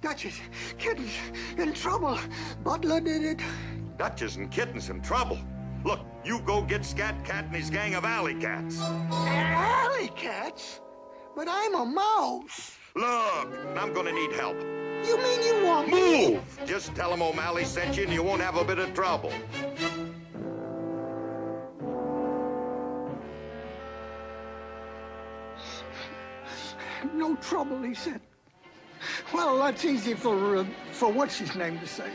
Duchess, kittens, in trouble. Butler did it. Duchess and Kitten's in trouble. Look, you go get Scat Cat and his gang of alley cats. Alley cats? But I'm a mouse. Look, I'm gonna need help. You mean you want me? Move! Just tell him O'Malley sent you and you won't have a bit of trouble. No trouble, he said. Well, that's easy for, uh, for what's his name to say.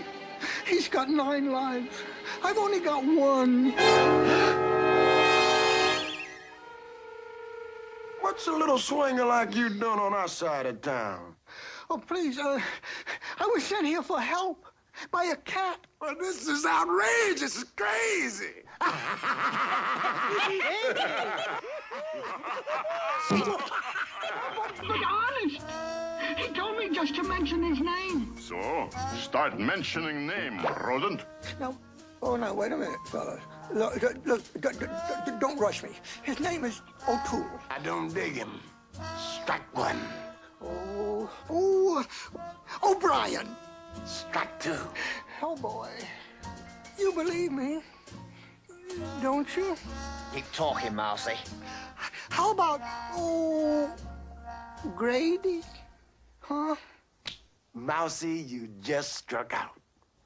He's got nine lives. I've only got one. What's a little swinger like you doing on our side of town? Oh, please, uh, I was sent here for help by a cat. Well, this is outrageous. It's crazy. me just to mention his name. So, start mentioning name, rodent. No. oh, no, wait a minute, fellas. Look, look, look don't rush me. His name is O'Toole. I don't dig him. Strike one. Oh, oh, O'Brien. Strike two. Oh, boy. You believe me, don't you? Keep talking, Mousy. How about, oh, Grady? Huh? Mousy, you just struck out.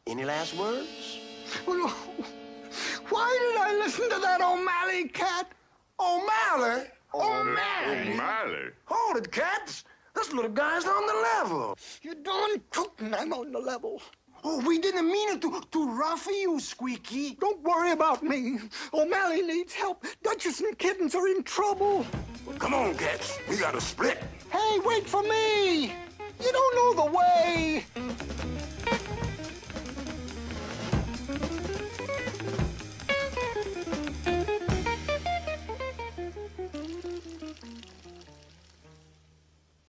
Any last words? Well, why did I listen to that O'Malley cat? O'Malley? O'Malley? O'Malley. Hold it, cats. This little guy's on the level. You darn tootin' I'm on the level. Oh, we didn't mean it to, to rough you, Squeaky. Don't worry about me. O'Malley needs help. Duchess and Kittens are in trouble. Come on, cats. We gotta split. Hey, wait for me!